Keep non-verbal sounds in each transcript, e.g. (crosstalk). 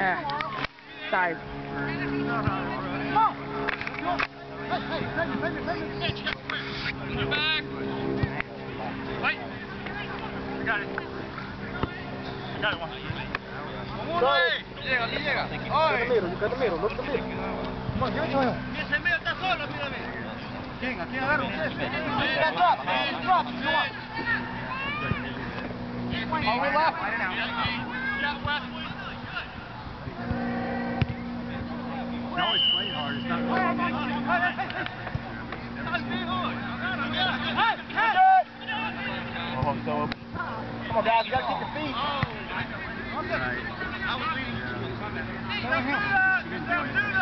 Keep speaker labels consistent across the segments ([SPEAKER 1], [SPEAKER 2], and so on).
[SPEAKER 1] Yeah. Side.
[SPEAKER 2] Come on, guys, you gotta keep your feet. Go, go, go, go.
[SPEAKER 3] There you go, Joe.
[SPEAKER 2] Up, Earl. Now give it outside.
[SPEAKER 3] Está solo, pensando. Se cae Oscar. ¡Ay, abre, abre, a otro lado! You got time,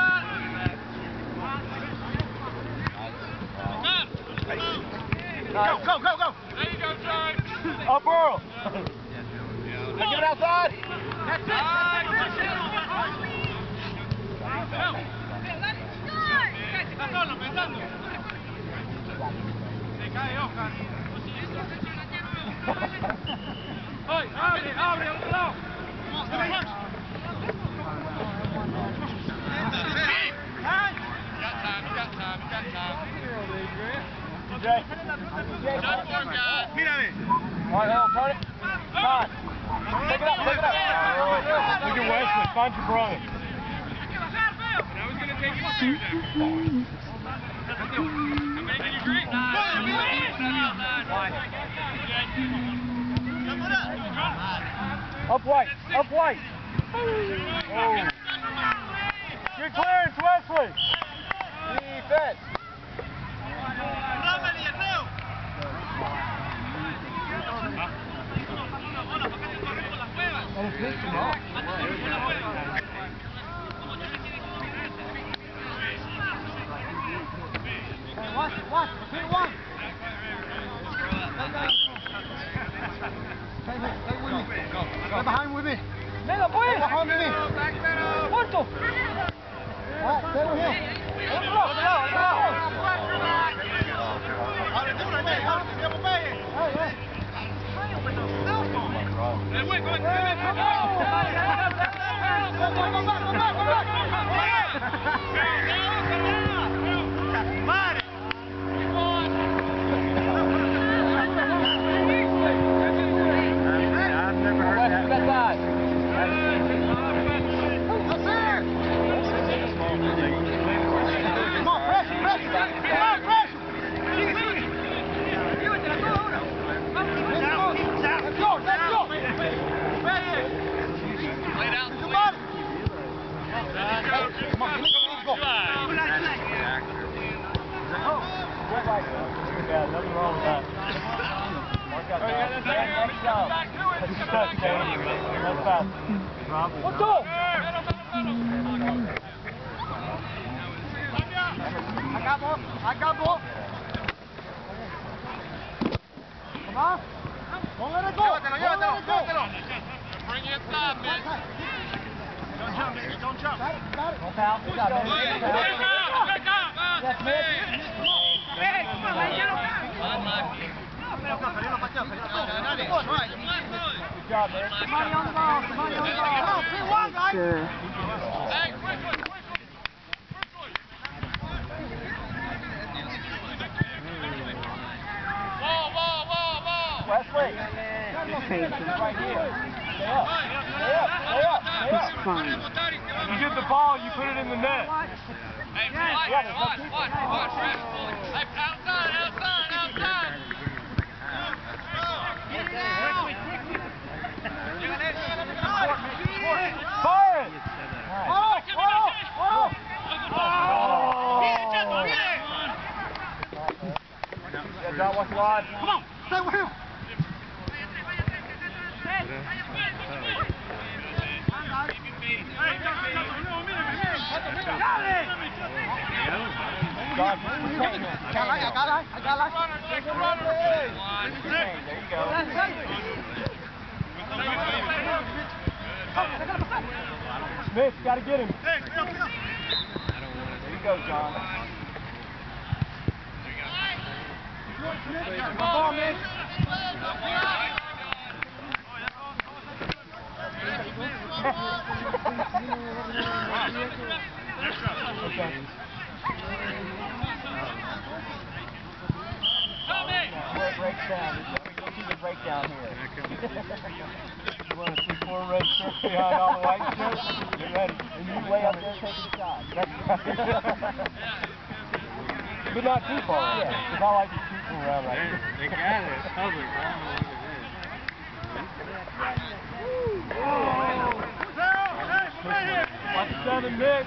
[SPEAKER 3] you got time, you got time.
[SPEAKER 2] Jay.
[SPEAKER 3] Shut for him, guys.
[SPEAKER 2] Mírame. All right, Earl, turn it. Pick it up, pick it up. Look at Wesley. Find your brother.
[SPEAKER 3] I was going to take you through I'm making you drink.
[SPEAKER 2] Up white. Up white. Oh. Good clearance, Wesley. Defense.
[SPEAKER 4] Watch, watch, hit one. Stay here, stay with me. Stay behind with me.
[SPEAKER 1] Venga, pues.
[SPEAKER 4] Stay behind with me.
[SPEAKER 1] Corto.
[SPEAKER 4] Alright, stay with him.
[SPEAKER 1] Otro lado, otro lado, otro lado.
[SPEAKER 4] Hey, hey.
[SPEAKER 2] Wesley, that side.
[SPEAKER 4] Come on, press, press. Come on, press. Let's go, let's go.
[SPEAKER 3] Lay down,
[SPEAKER 4] Come on.
[SPEAKER 3] Come on,
[SPEAKER 4] let's go.
[SPEAKER 2] Yeah, nothing wrong with that. Mark out that. Next job. That's tough, James. That's fast.
[SPEAKER 1] Otto.
[SPEAKER 4] I got ball. I got ball. Come on. Don't let it go. Don't let it go.
[SPEAKER 3] Bring you inside, man.
[SPEAKER 4] Don't jump, don't jump. Got it, got it.
[SPEAKER 2] Don't foul. Good job, man.
[SPEAKER 3] Hey,
[SPEAKER 2] Good job.
[SPEAKER 3] back up, back up. uh,
[SPEAKER 2] Yes, man.
[SPEAKER 3] hey.
[SPEAKER 2] Good job, man.
[SPEAKER 4] Somebody on the ball. Somebody on the ball. Come on, one, guys.
[SPEAKER 1] Good.
[SPEAKER 3] Hey, quickly, quickly.
[SPEAKER 2] Wesley.
[SPEAKER 1] Crazy.
[SPEAKER 2] Right here. Stay up. Stay up. Stay up. Stay up.
[SPEAKER 1] fine.
[SPEAKER 2] You get the ball, you put it in the net.
[SPEAKER 3] Hey, watch, watch, watch, watch. Hey, outside, outside.
[SPEAKER 2] Fire it.
[SPEAKER 4] Oh, oh, oh.
[SPEAKER 2] Yeah, drop watch wide.
[SPEAKER 4] Come on, stay with him.
[SPEAKER 2] John,
[SPEAKER 4] I got light, I got light, I got light.
[SPEAKER 2] There you go. Smith, gotta get him. There you go, John.
[SPEAKER 4] Come on, man.
[SPEAKER 2] seconds. Where it breaks down. You'll see the breakdown here. (laughs) you want to see four red shirts behind all the white shirts? Get ready. And you way up there taking shots. That's right. but not too far. Yeah, because I like to shoot from around right here.
[SPEAKER 3] They got it. It's public. I don't know what it is.
[SPEAKER 2] Watch the seven, Nick.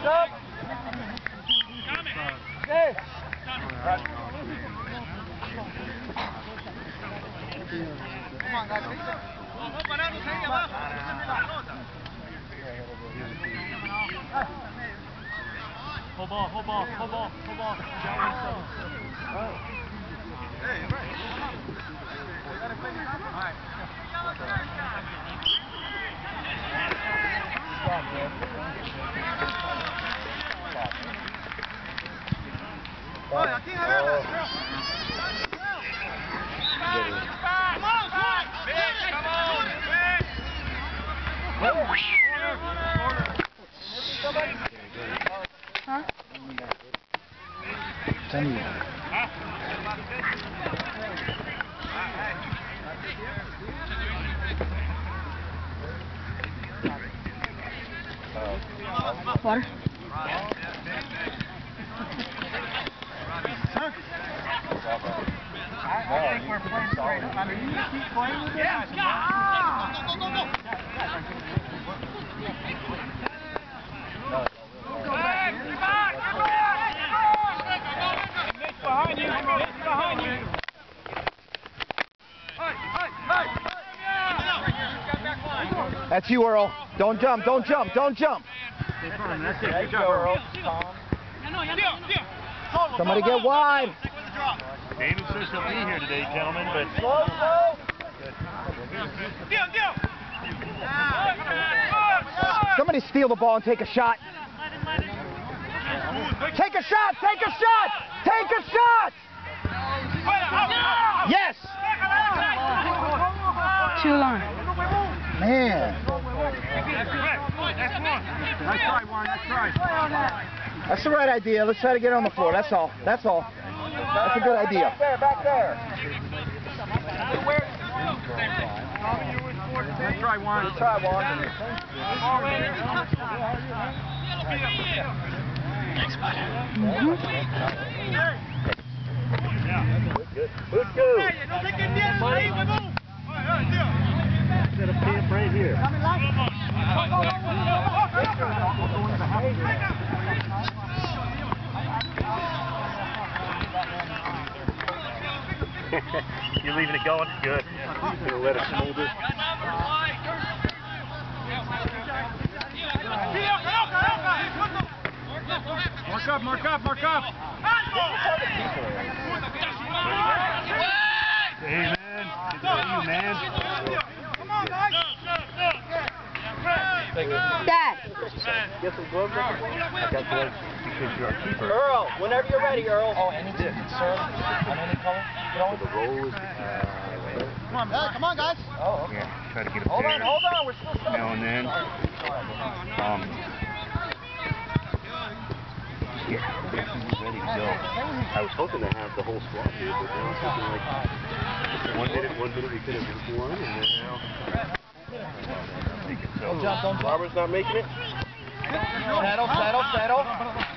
[SPEAKER 2] Stop. Hey.
[SPEAKER 4] Come on, guys. Vamos parados ahí abajo. la pelota.
[SPEAKER 2] Hold ball, hold ball, hold ball, hold ball.
[SPEAKER 4] Hey, right. We gotta play this. All right. Oye,
[SPEAKER 2] it.
[SPEAKER 4] Yeah, yeah. Go, go, go, go.
[SPEAKER 5] That's you, Earl. Don't jump, don't jump, don't jump.
[SPEAKER 2] That's it. Good job, Earl. Tom.
[SPEAKER 5] Somebody get wide.
[SPEAKER 2] David says he'll be here today, gentlemen, but...
[SPEAKER 5] Somebody steal the ball and take a shot. Take a shot, take a shot, take a shot. Yes.
[SPEAKER 1] Too long.
[SPEAKER 5] Man, that's the right idea. Let's try to get on the floor. That's all. That's all. That's a good idea.
[SPEAKER 2] back there. Nice try, Warren. Good try, Warren. Good, good. Good,
[SPEAKER 4] No te quedes ahí, huevón.
[SPEAKER 2] Set a camp right here. You're leaving it going? Good. Gonna let it smolder. Mark up, mark up, mark up. Hey, man. Good you, man.
[SPEAKER 4] Come on, guys.
[SPEAKER 1] Dad.
[SPEAKER 2] Get some gloves on? I got gloves because you're our keeper. Earl, whenever you're ready, Earl. Oh, any concern on any color? The roll is, uh,
[SPEAKER 4] Come on, hey, come on, guys.
[SPEAKER 2] Oh, okay. Yeah, try to get a
[SPEAKER 4] Hold
[SPEAKER 2] pair
[SPEAKER 4] on, hold on. We're still starting.
[SPEAKER 2] now and then. Um, yeah, we're ready to go. I was hoping to have the whole squad here, but now it's looking like one minute, one minute we could have just won, and then now. Don't jump, don't jump. Robert's not making it?
[SPEAKER 5] Settle, settle, settle.